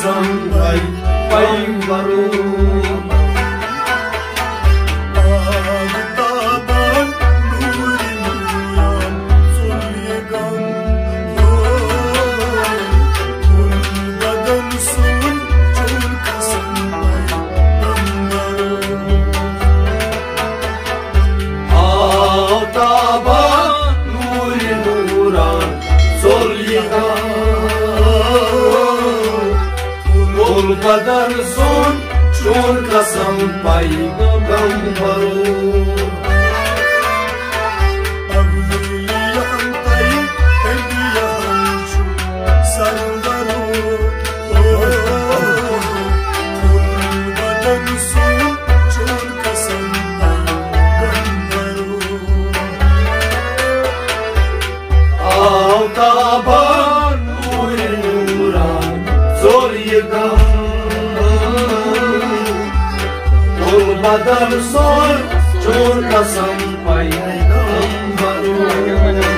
Somebody. Olmadan sor Çor kasam paydan baru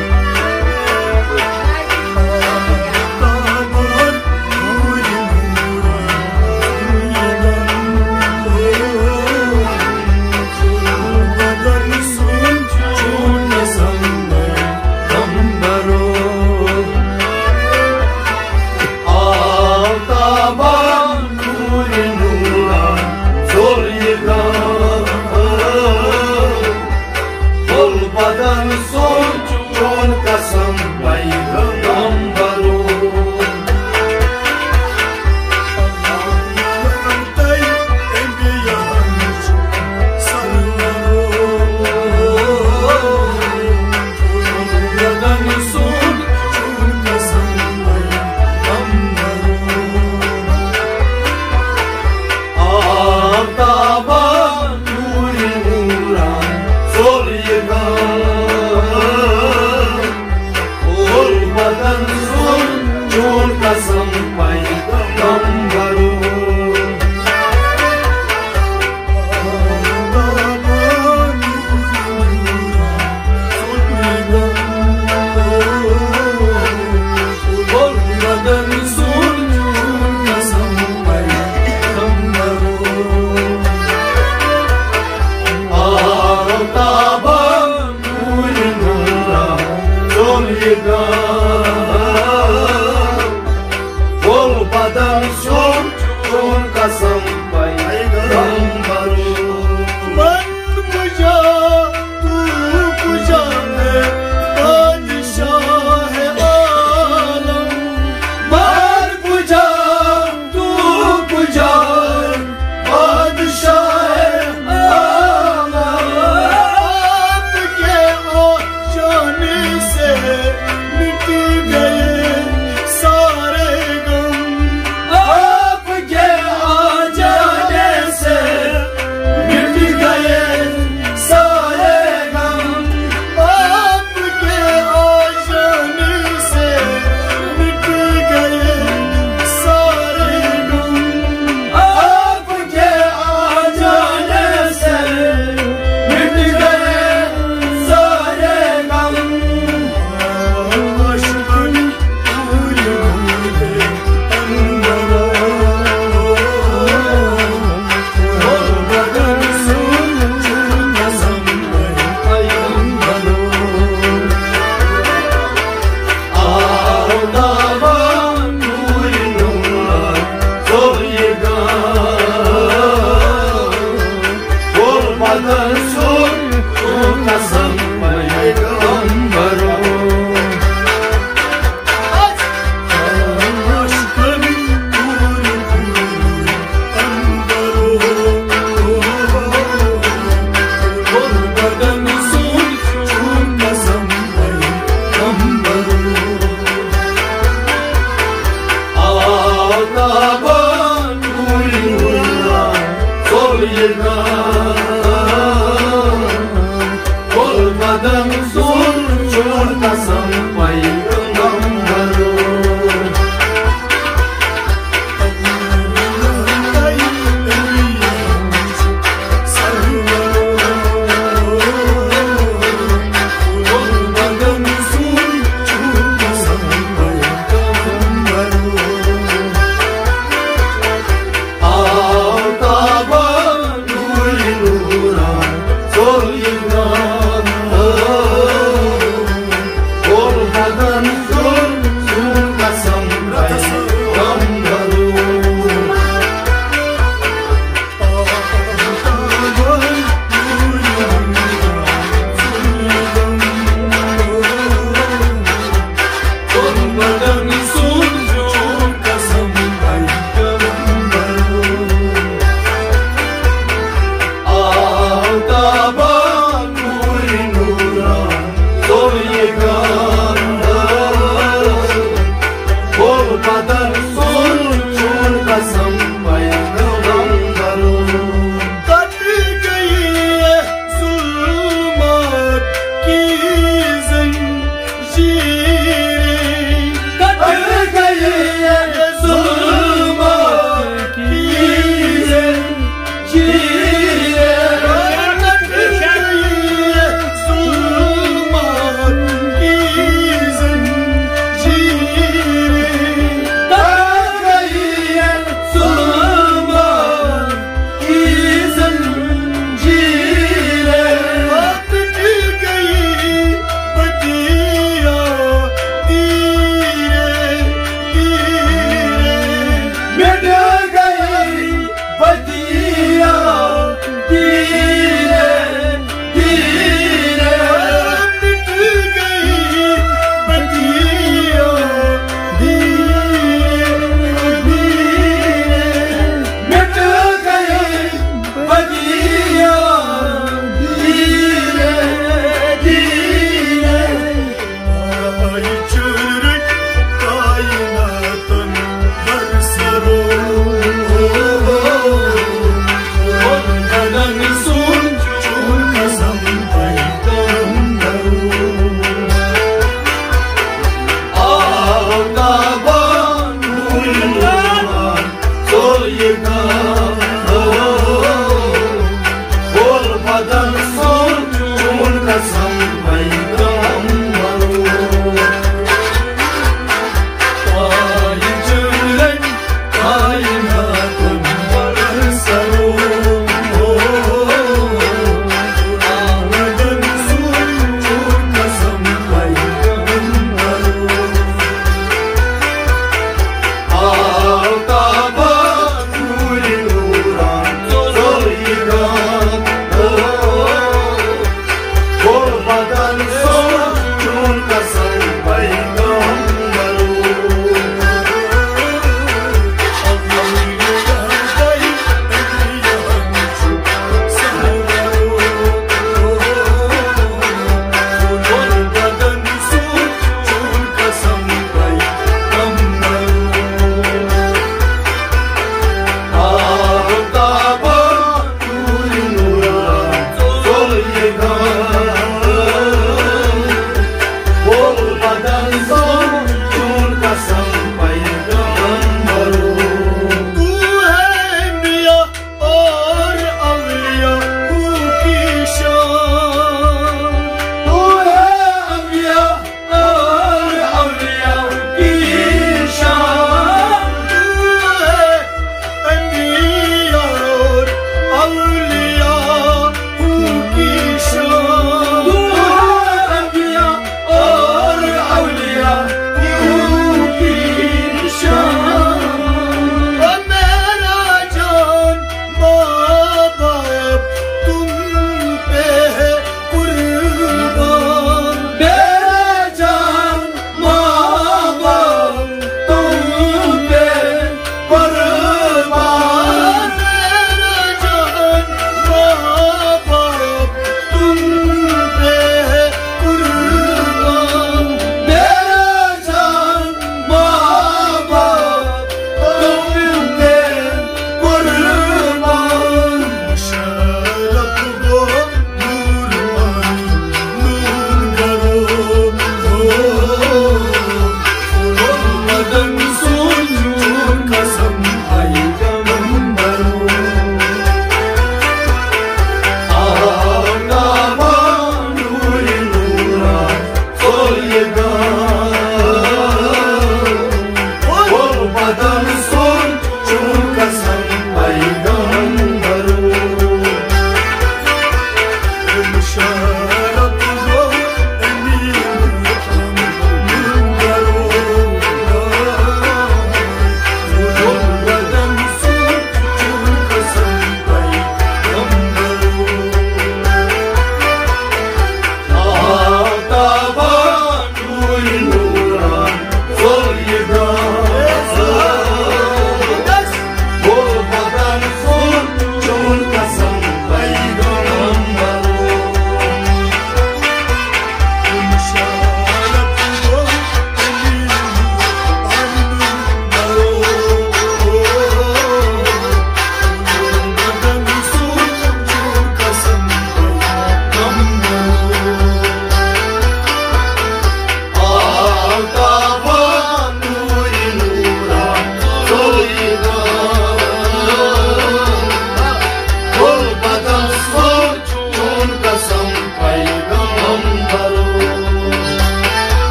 Badalzó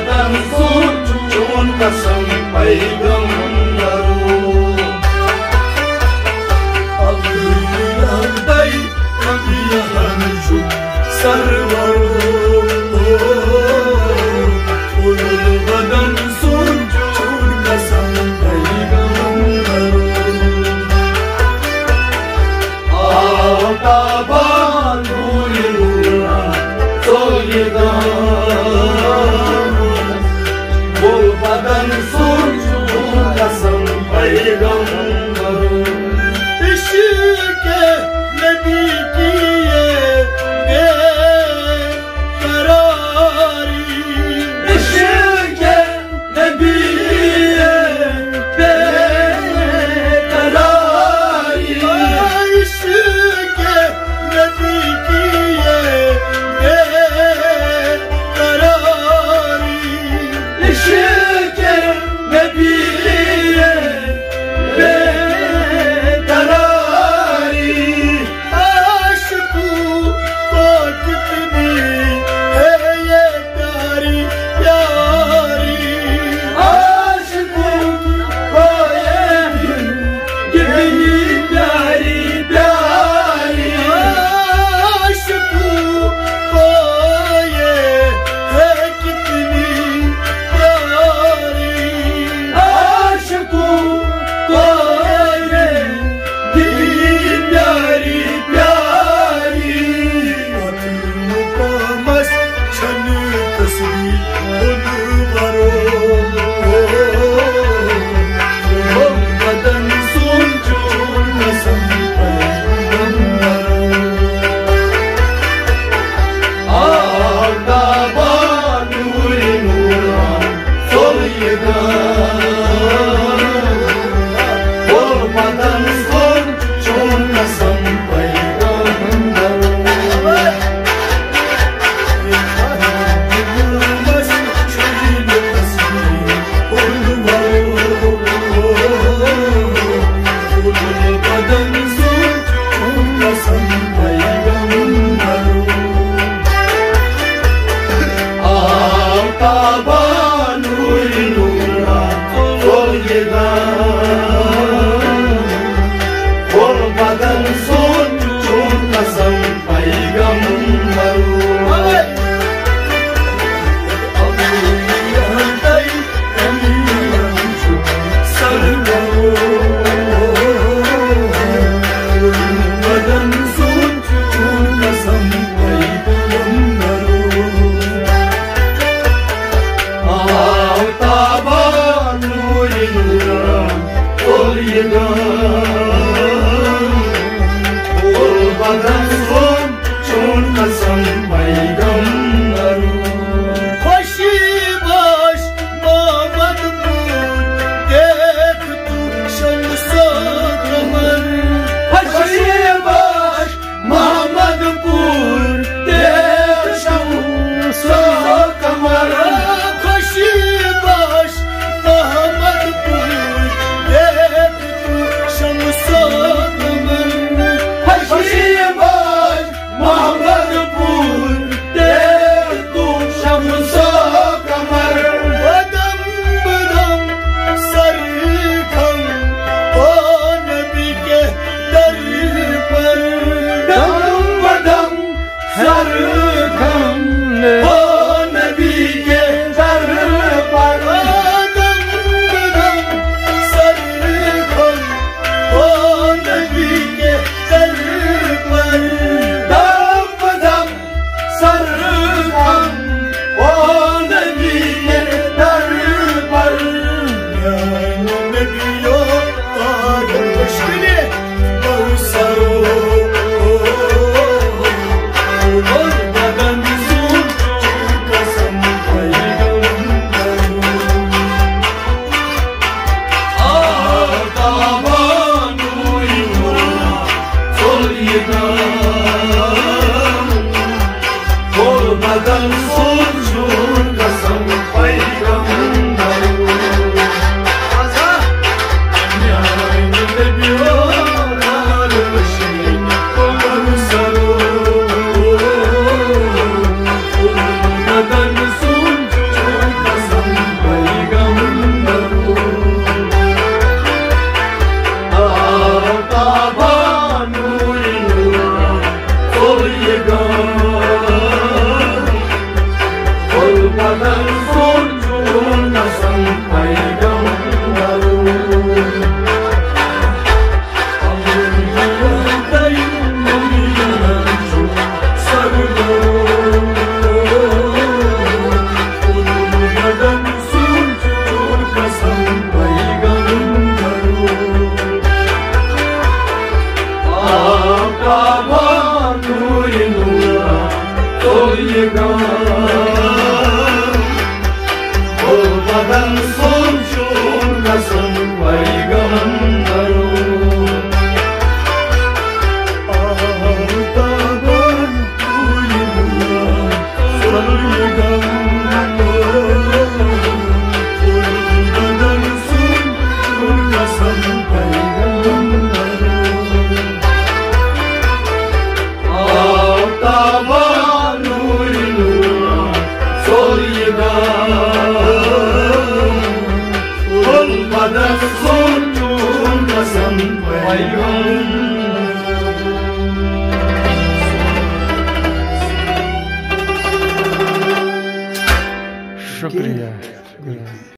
kadar sun, Çoğun kasım peygamber Baba.